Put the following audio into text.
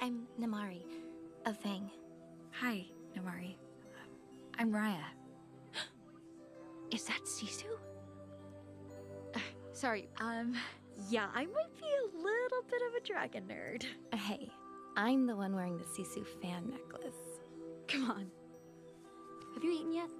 I'm Namaari, of Fang. Hi, Namaari. I'm Raya. Is that Sisu? Uh, sorry, Um, yeah, I might be a little bit of a dragon nerd. Uh, hey, I'm the one wearing the Sisu fan necklace. Come on, Have you eaten yet?